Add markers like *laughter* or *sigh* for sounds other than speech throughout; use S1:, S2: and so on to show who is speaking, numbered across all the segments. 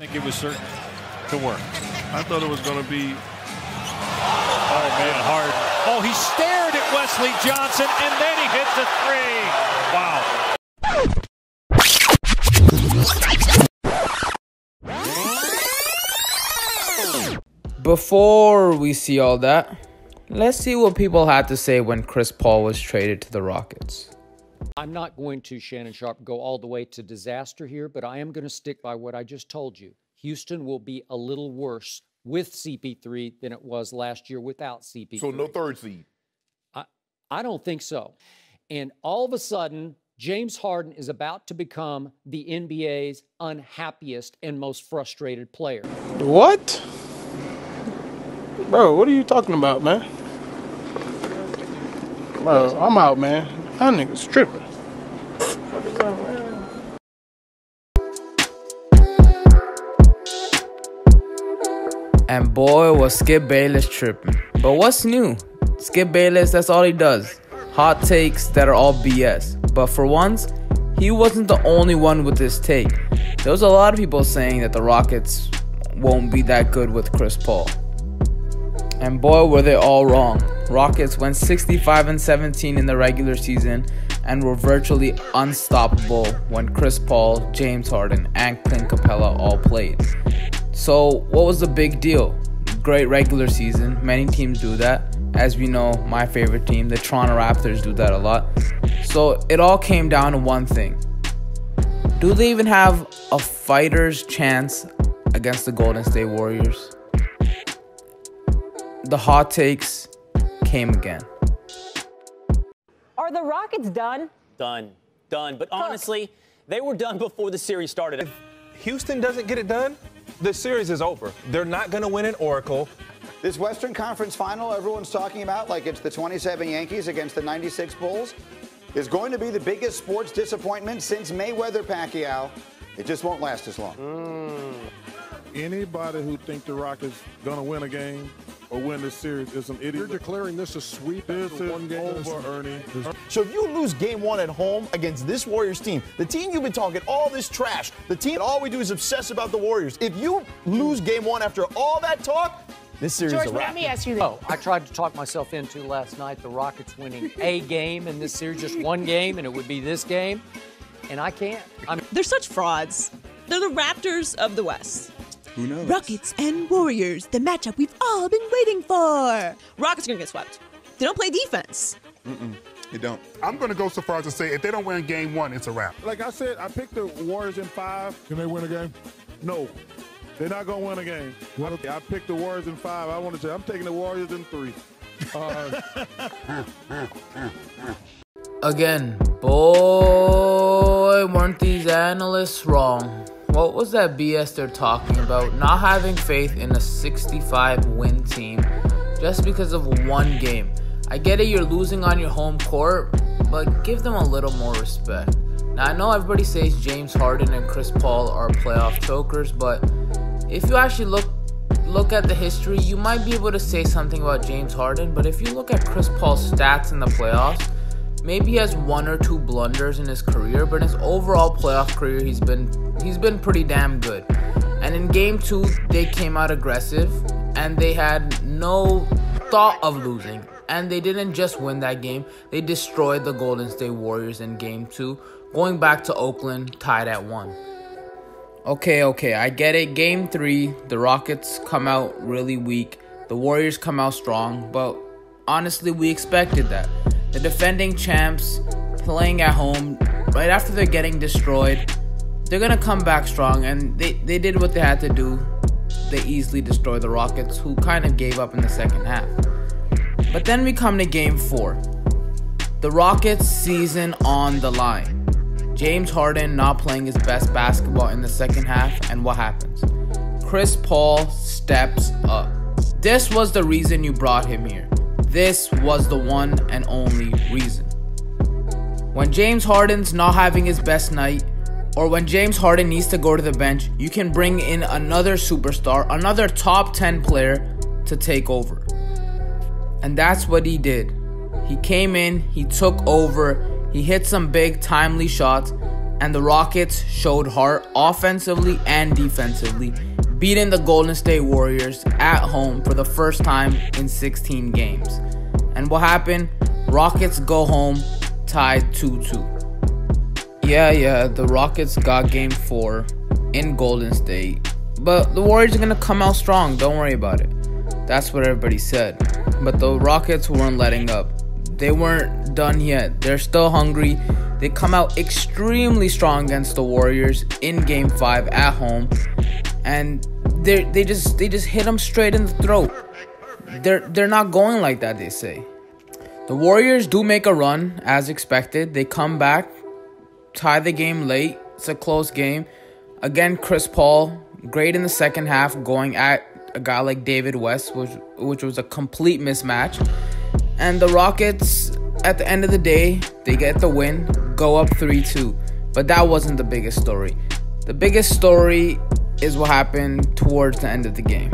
S1: I think it was certain to work.
S2: I thought it was going to be.
S1: Oh, man, hard. Oh, he stared at Wesley Johnson, and then he hits a three. Wow.
S3: Before we see all that, let's see what people had to say when Chris Paul was traded to the Rockets.
S4: I'm not going to, Shannon Sharpe, go all the way to disaster here, but I am going to stick by what I just told you. Houston will be a little worse with CP3 than it was last year without CP3.
S5: So no third seed.
S4: I, I don't think so. And all of a sudden, James Harden is about to become the NBA's unhappiest and most frustrated player.
S6: What? Bro, what are you talking about, man? Bro, I'm out, man. That nigga's tripping.
S3: And boy, was Skip Bayless tripping. But what's new? Skip Bayless, that's all he does. Hot takes that are all BS. But for once, he wasn't the only one with this take. There was a lot of people saying that the Rockets won't be that good with Chris Paul. And boy, were they all wrong. Rockets went 65 and 17 in the regular season and were virtually unstoppable when Chris Paul, James Harden, and Clint Capela all played. So, what was the big deal? Great regular season. Many teams do that. As we know, my favorite team, the Toronto Raptors, do that a lot. So, it all came down to one thing Do they even have a fighter's chance against the Golden State Warriors? The hot takes came again.
S7: Are the Rockets done?
S8: Done. Done. But honestly, they were done before the series started.
S9: If Houston doesn't get it done, the series is over. They're not going to win an Oracle.
S10: This Western Conference final everyone's talking about, like it's the 27 Yankees against the 96 Bulls, is going to be the biggest sports disappointment since Mayweather Pacquiao. It just won't last as long.
S2: Mm. Anybody who think the Rockets gonna win a game or win this series is an idiot.
S11: You're declaring this a sweep.
S2: This is
S11: one game
S2: over, Ernie.
S5: So if you lose game one at home against this Warriors team, the team you've been talking all this trash, the team all we do is obsess about the Warriors. If you lose game one after all that talk, this series
S7: George,
S5: is a wrap.
S7: let me ask you this.
S4: Oh, I tried to talk myself into last night the Rockets winning *laughs* a game in this series, just one game, and it would be this game. And I can't. I'm
S12: They're such frauds. They're the Raptors of the West.
S13: Who knows?
S12: Rockets and Warriors, the matchup we've all been waiting for. Rockets are gonna get swept. They don't play defense.
S13: Mm-mm, you don't.
S11: I'm going to go so far as to say if they don't win game one, it's a wrap.
S2: Like I said, I picked the Warriors in five.
S11: Can they win a game?
S2: No, they're not gonna win a game.
S11: What?
S2: I picked the Warriors in five. I want to say I'm taking the Warriors in three. Uh, *laughs*
S3: Again, boy, weren't these analysts wrong? What was that BS they're talking about? Not having faith in a 65 win team just because of one game. I get it, you're losing on your home court, but give them a little more respect. Now, I know everybody says James Harden and Chris Paul are playoff chokers, but if you actually look look at the history, you might be able to say something about James Harden, but if you look at Chris Paul's stats in the playoffs, maybe he has one or two blunders in his career, but in his overall playoff career, he's been he's been pretty damn good. And in game 2, they came out aggressive and they had no thought of losing. And they didn't just win that game, they destroyed the Golden State Warriors in game 2, going back to Oakland tied at 1. Okay, okay, I get it. Game 3, the Rockets come out really weak. The Warriors come out strong, but honestly, we expected that. The defending champs playing at home right after they're getting destroyed, they're to come back strong and they they did what they had to do. They easily destroyed the Rockets who kind of gave up in the second half. But then we come to game 4. The Rockets season on the line. James Harden not playing his best basketball in the second half, and what happens? Chris Paul steps up. This was the reason you brought him here. This was the one and only reason. When James Harden's not having his best night, or when James Harden needs to go to the bench, you can bring in another superstar, another top 10 player to take over. And that's what he did. He came in, he took over, he hit some big, timely shots, and the Rockets showed heart offensively and defensively, beating the Golden State Warriors at home for the first time in 16 games. And what happened? Rockets go home tied 2 2. Yeah, yeah, the Rockets got game four in Golden State, but the Warriors are gonna come out strong, don't worry about it. That's what everybody said. But the Rockets weren't letting up. They weren't done yet. They're still hungry. They come out extremely strong against the Warriors in game 5 at home and they they just they just hit them straight in the throat. They're they're not going like that, they say. The Warriors do make a run as expected. They come back, tie the game late. It's a close game. Again, Chris Paul, great in the second half, going at a guy like David West, which which was a complete mismatch. And the Rockets, at the end of the day, they get the win, go up 3-2. But that wasn't the biggest story. The biggest story is what happened towards the end of the game.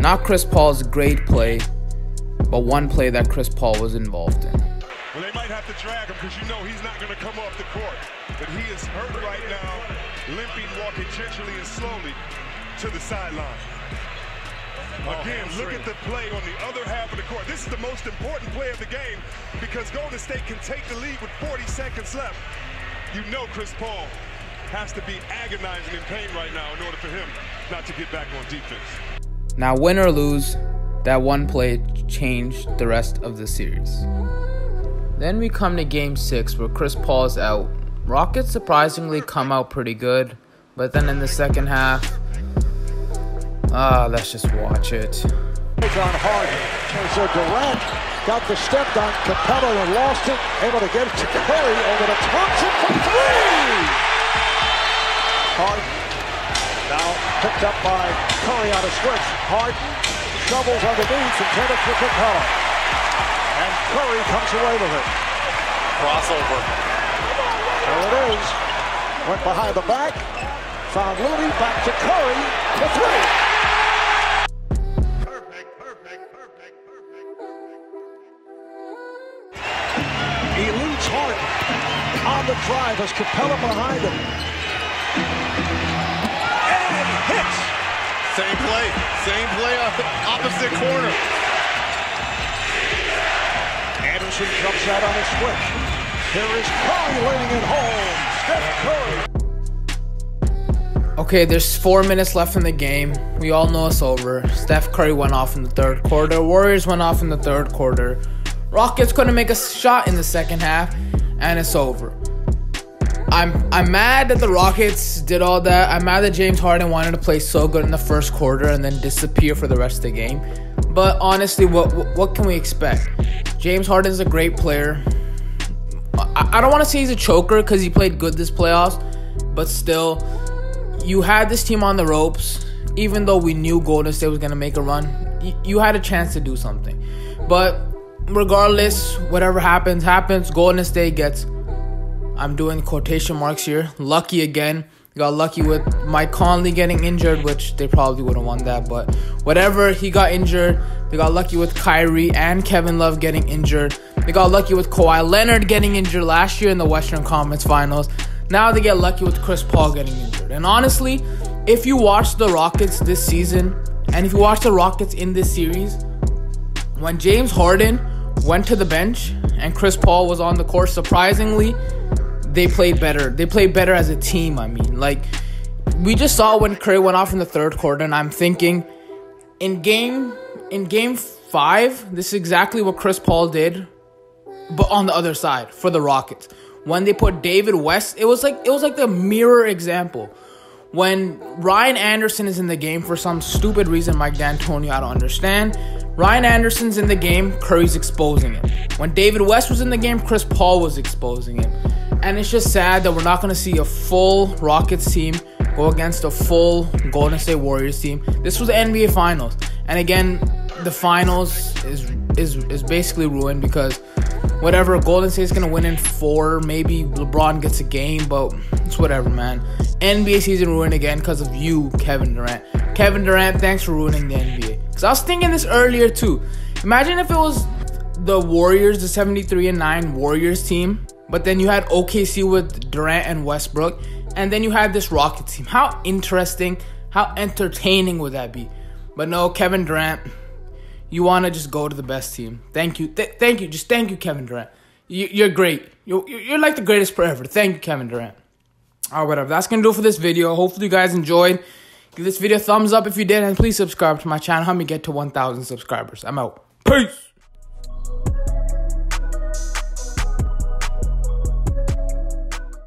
S3: Not Chris Paul's great play, but one play that Chris Paul was involved in.
S7: Well, they might have to drag him because you know he's not going to come off the court. But he is hurt right now, limping, walking gingerly and slowly to the sideline. Again, look at the play on the other half of the court. This is the most important play of the game because Golden State can take the lead with 40 seconds left. You know Chris Paul has to be agonizing in pain right now in order for him not to get back on defense.
S3: Now, win or lose, that one play changed the rest of the series. Then we come to game six where Chris Paul is out. Rockets surprisingly come out pretty good, but then in the second half, ah, let's just watch it.
S13: On Harden. So Durant got the step on Capela and lost it. Able to get it to Curry over to Thompson for three. Harden now picked up by Curry on a switch. Harden shovels underneath and get it for Capela. And Curry comes away with it.
S14: Crossover.
S13: There it is. Went behind the back. Found Looney. Back to Curry. The three. Eludes Harden. On the drive as Capela behind him.
S14: Same play. Same play opposite corner.
S13: Anderson jumps out on a switch. Here is Curry laying it home. Steph Curry.
S3: Okay, there's four minutes left in the game. We all know it's over. Steph Curry went off in the third quarter. Warriors went off in the third quarter. Rockets couldn't make a shot in the second half, and it's over. I'm I'm mad that the Rockets did all that. I'm mad that James Harden wanted to play so good in the first quarter and then disappear for the rest of the game. But honestly, what what can we expect? James Harden's a great player. I, I don't want to say he's a choker because he played good this playoffs, but still, you had this team on the ropes. Even though we knew Golden State was gonna make a run, you, you had a chance to do something. But regardless, whatever happens, happens. Golden State gets, I'm doing quotation marks here, lucky again. Got lucky with Mike Conley getting injured, which they probably would have won that. But whatever, he got injured. They got lucky with Kyrie and Kevin Love getting injured. They got lucky with Kawhi Leonard getting injured last year in the Western Conference Finals. Now they get lucky with Chris Paul getting injured. And honestly, if you watch the Rockets this season, and if you watch the Rockets in this series, when James Harden went to the bench and Chris Paul was on the court, surprisingly, they played better. They played better as a team, I mean. Like, we just saw when Curry went off in the third quarter, and I'm thinking, in game in game five, this is exactly what Chris Paul did, but on the other side for the Rockets. When they put David West, it was like it was like the mirror example. When Ryan Anderson is in the game for some stupid reason, Mike D'Antonio, I don't understand. Ryan Anderson's in the game, Curry's exposing it. When David West was in the game, Chris Paul was exposing him. And it's just sad that we're not going to see a full Rockets team go against a full Golden State Warriors team. This was the NBA Finals. And again, the finals is is is basically ruined because whatever Golden State's gonna win in four, maybe LeBron gets a game, but it's whatever, man. NBA season ruined again because of you, Kevin Durant. Kevin Durant, thanks for ruining the NBA. Because I was thinking this earlier too. Imagine if it was the Warriors, the 73 and 9 Warriors team, But then you had OKC with Durant and Westbrook, and then you had this Rocket team. How interesting, how entertaining would that be? But no, Kevin Durant, you want to just go to the best team. Thank you. Th- thank you. Just thank you, Kevin Durant. You- are great. You're, you're like the greatest player ever. Thank you, Kevin Durant. All right, whatever. That's going to do for this video. Hopefully, you guys enjoyed. Give this video a thumbs up if you did, and please subscribe to my channel. Help me get to 1,000 subscribers. I'm out. Peace.